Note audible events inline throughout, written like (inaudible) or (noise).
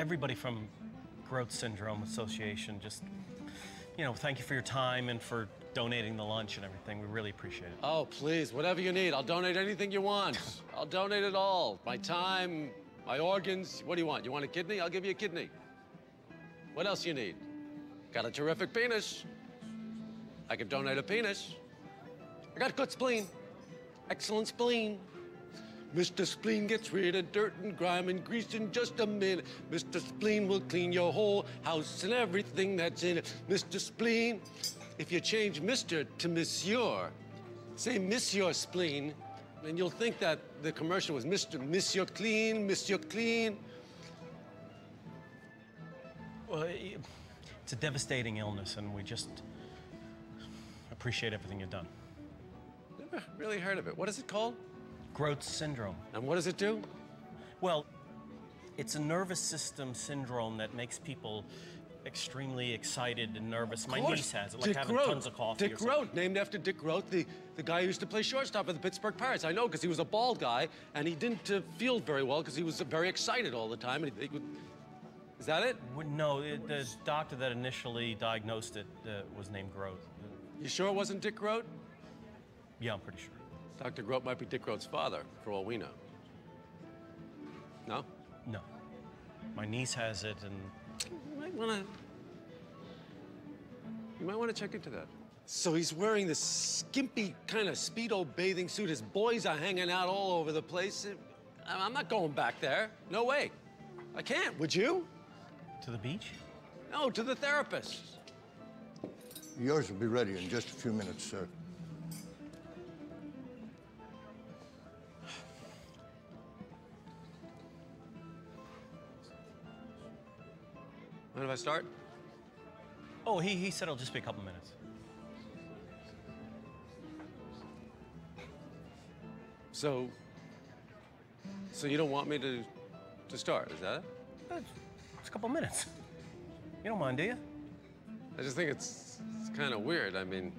everybody from Groat's Syndrome Association, just, you know, thank you for your time and for donating the lunch and everything. We really appreciate it. Oh, please, whatever you need. I'll donate anything you want. (laughs) I'll donate it all. My time, my organs. What do you want? You want a kidney? I'll give you a kidney. What else you need? Got a terrific penis. I can donate a penis. I got a good spleen. Excellent spleen. Mr. Spleen gets rid of dirt and grime and grease in just a minute. Mr. Spleen will clean your whole house and everything that's in it. Mr. Spleen, if you change Mr. to Monsieur, say Monsieur Spleen, and you'll think that the commercial was Mr. Monsieur Clean, Monsieur Clean. Well, it's a devastating illness, and we just appreciate everything you've done. Never really heard of it. What is it called? Groat's Syndrome. And what does it do? Well, it's a nervous system syndrome that makes people extremely excited and nervous. My niece has it, like Dick having Groat. tons of coffee. Dick. Groat, named after Dick Groat, the, the guy who used to play shortstop for the Pittsburgh Pirates. I know because he was a bald guy and he didn't uh, field very well because he was uh, very excited all the time. And he, he is that it? No, it, the doctor that initially diagnosed it uh, was named Growth. You sure it wasn't Dick Groat? Yeah, I'm pretty sure. Dr. Groat might be Dick Groat's father, for all we know. No? No. My niece has it, and You might want to. You might want to check into that. So he's wearing this skimpy kind of speedo bathing suit. His boys are hanging out all over the place. I'm not going back there. No way. I can't. Would you? to the beach? No, to the therapist. Yours will be ready in just a few minutes, sir. When if I start? Oh, he, he said it'll just be a couple minutes. So. So you don't want me to to start? Is that it? Uh, It's a couple minutes. You don't mind, do you? I just think it's, it's kind of weird. I mean,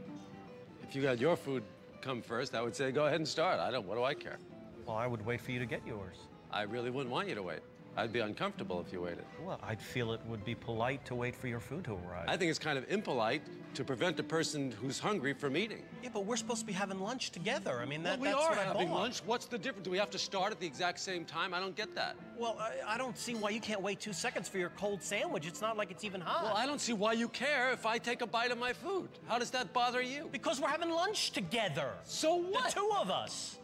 if you got your food come first, I would say go ahead and start. I don't. What do I care? Well, I would wait for you to get yours. I really wouldn't want you to wait. I'd be uncomfortable if you waited. Well, I'd feel it would be polite to wait for your food to arrive. I think it's kind of impolite to prevent a person who's hungry from eating. yeah, but we're supposed to be having lunch together. I mean, that, well, we that's are what I having bought. lunch. What's the difference? Do we have to start at the exact same time? I don't get that. Well, I, I don't see why you can't wait two seconds for your cold sandwich. It's not like it's even hot. Well, I don't see why you care if I take a bite of my food. How does that bother you? Because we're having lunch together. So what? The two of us.